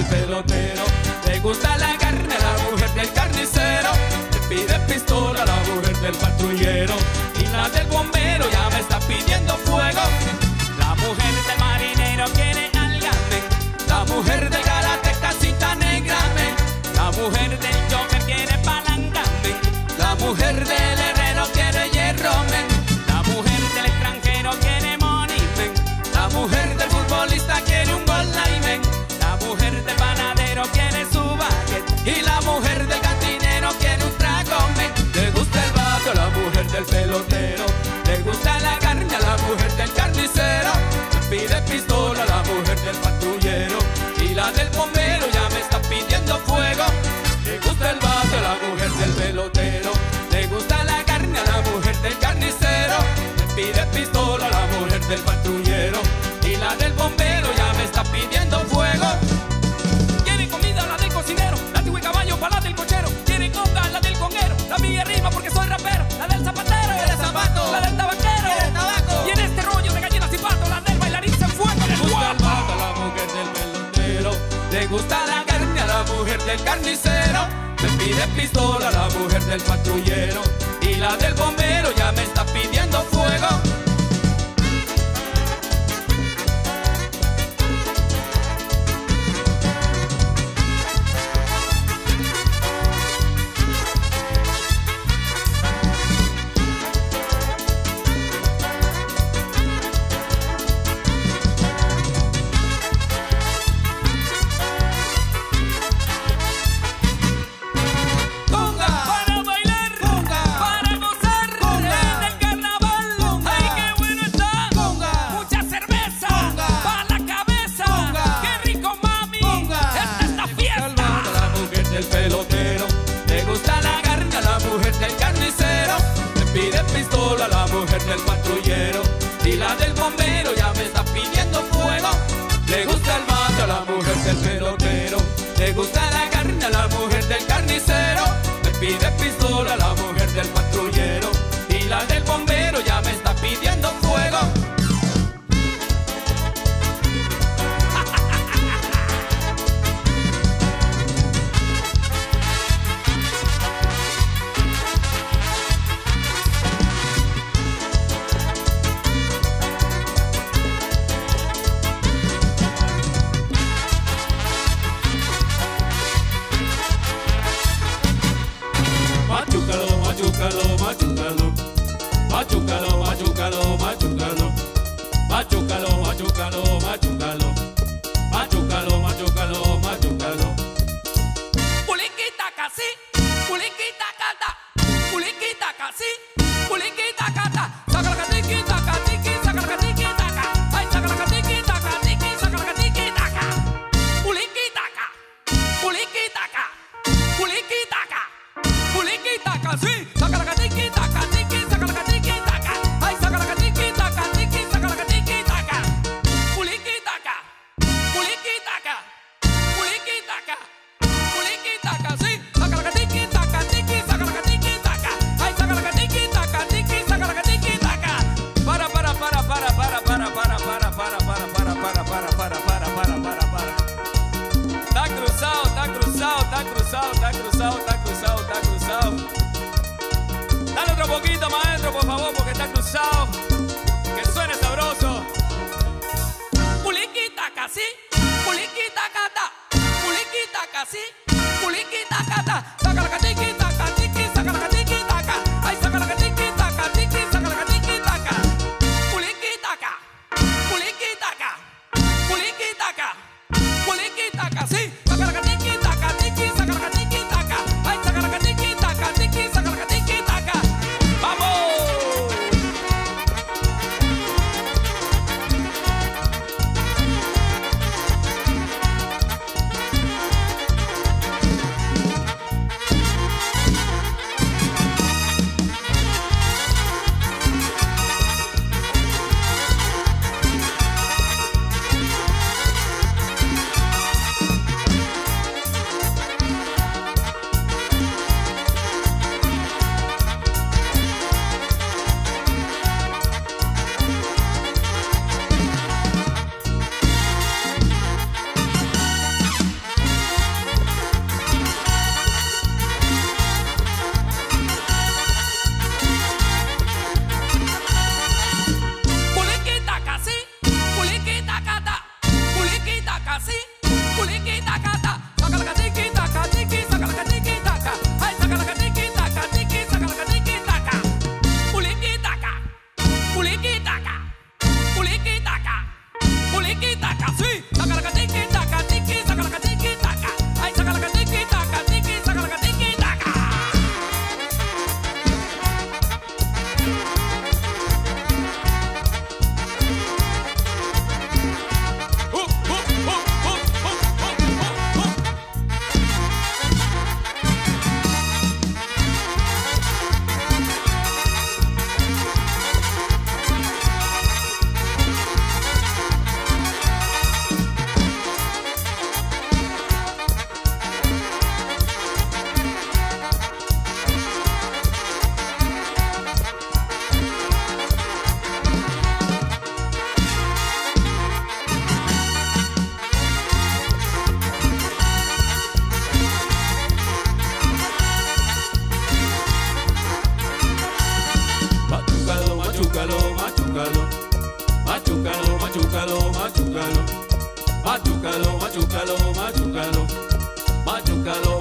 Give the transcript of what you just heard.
el pelote gusta el vato a la mujer del pelotero. Le gusta la carne a la mujer del carnicero. Le pide pistola a la mujer del del patrullero y la del bombero. del patrullero y la del bombero ya me está pidiendo fuego. Le gusta el mar. machúcalo, machúcalo, machúcalo. assim, culique da cata. Machucalo, machucalo, machucalo, machucalo, machucalo, machucalo, machucalo, machucalo. matukalo